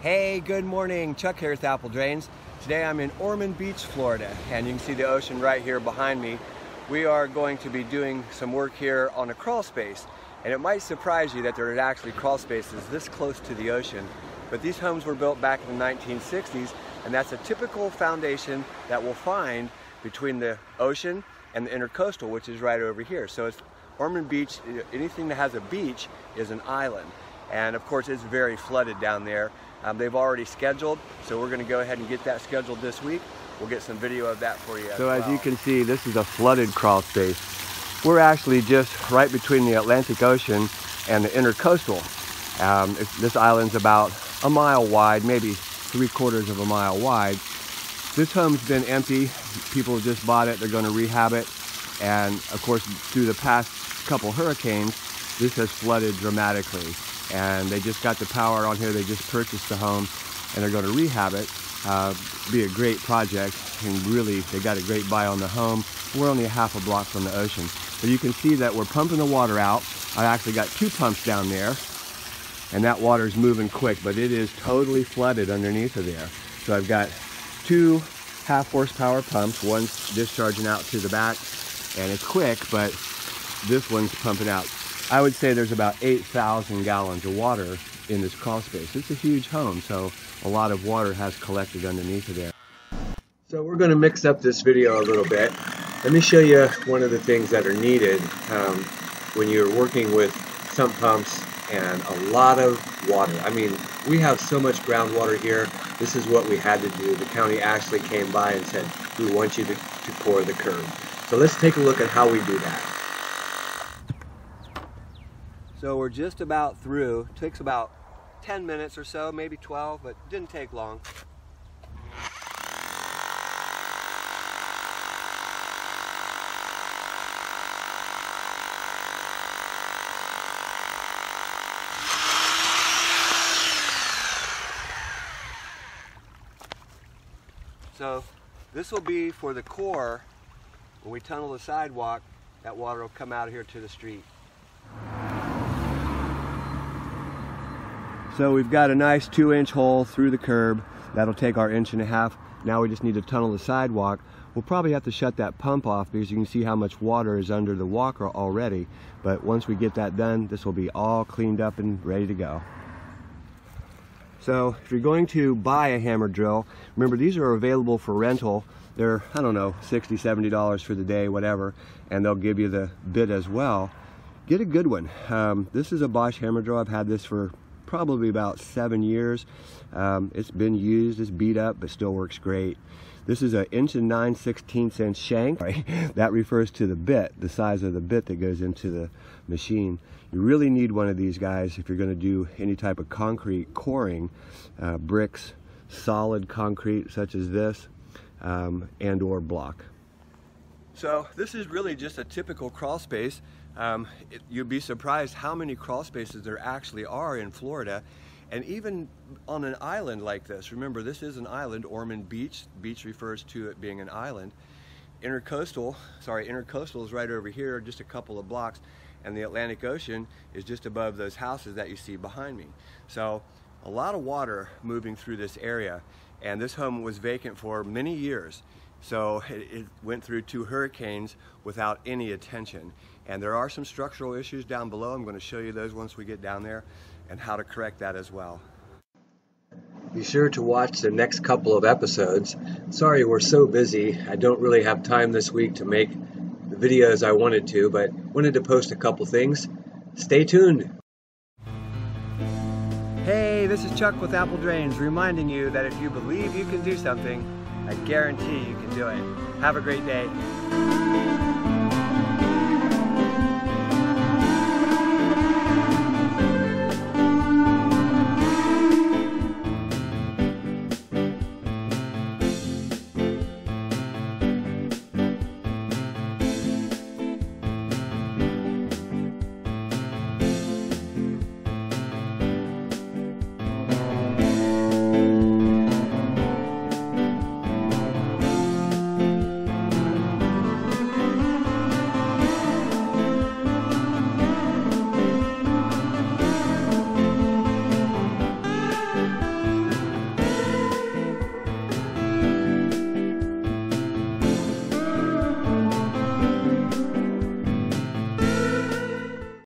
Hey, good morning. Chuck here with Apple Drains. Today I'm in Ormond Beach, Florida, and you can see the ocean right here behind me. We are going to be doing some work here on a crawl space, and it might surprise you that there are actually crawl spaces this close to the ocean. But these homes were built back in the 1960s, and that's a typical foundation that we'll find between the ocean and the intercoastal, which is right over here. So it's Ormond Beach, anything that has a beach is an island. And of course, it's very flooded down there. Um, they've already scheduled, so we're going to go ahead and get that scheduled this week. We'll get some video of that for you. so as, you can see, this is a flooded crawl space. We're actually just right between the Atlantic Ocean and the intercoastal. Um, this island's about a mile wide, maybe three quarters of a mile wide. This home's been empty. People just bought it. They're going to rehab it. And of course, through the past couple hurricanes, this has flooded dramatically and they just got the power on here. They just purchased the home and they're going to rehab it. Uh, be a great project and really they got a great buy on the home. We're only a half a block from the ocean. But you can see that we're pumping the water out. I actually got two pumps down there and that water is moving quick, but it is totally flooded underneath of there. So I've got two half horsepower pumps. One's discharging out to the back and it's quick, but this one's pumping out I would say there's about 8,000 gallons of water in this crawl space. It's a huge home, so a lot of water has collected underneath of there. So we're going to mix up this video a little bit. Let me show you one of the things that are needed um, when you're working with sump pumps and a lot of water. I mean, we have so much groundwater here. This is what we had to do. The county actually came by and said, we want you to, to core the curb. So let's take a look at how we do that. So we're just about through. It takes about 10 minutes or so, maybe 12, but didn't take long. So this will be for the core. When we tunnel the sidewalk, that water will come out here to the street. So we've got a nice two inch hole through the curb. That'll take our inch and a half. Now we just need to tunnel the sidewalk. We'll probably have to shut that pump off because you can see how much water is under the walker already. But once we get that done, this will be all cleaned up and ready to go. So if you're going to buy a hammer drill, remember these are available for rental. They're, I don't know, 60, 70 dollars for the day, whatever, and they'll give you the bit as well. Get a good one. Um, this is a Bosch hammer drill. I've had this for probably about seven years. Um, it's been used, it's beat up, but still works great. This is an inch and 9 16ths inch shank. That refers to the bit, the size of the bit that goes into the machine. You really need one of these guys if you're going to do any type of concrete coring, uh, bricks, solid concrete such as this, um, and or block. So this is really just a typical crawl space. Um, it, you'd be surprised how many crawl spaces there actually are in Florida. And even on an island like this, remember this is an island, Ormond Beach. Beach refers to it being an island. Intercoastal, sorry, intercoastal is right over here, just a couple of blocks, and the Atlantic Ocean is just above those houses that you see behind me. So a lot of water moving through this area, and this home was vacant for many years. So it, it, went through two hurricanes without any attention. And there are some structural issues down below. I'm going to show you those once we get down there and how to correct that as well. Be sure to watch the next couple of episodes. Sorry we're so busy. I don't really have time this week to make the videos I wanted to, but wanted to post a couple things. Stay tuned. Hey, this is Chuck with Apple Drains reminding you that if you believe you can do something, I guarantee you can do it. Have a great day.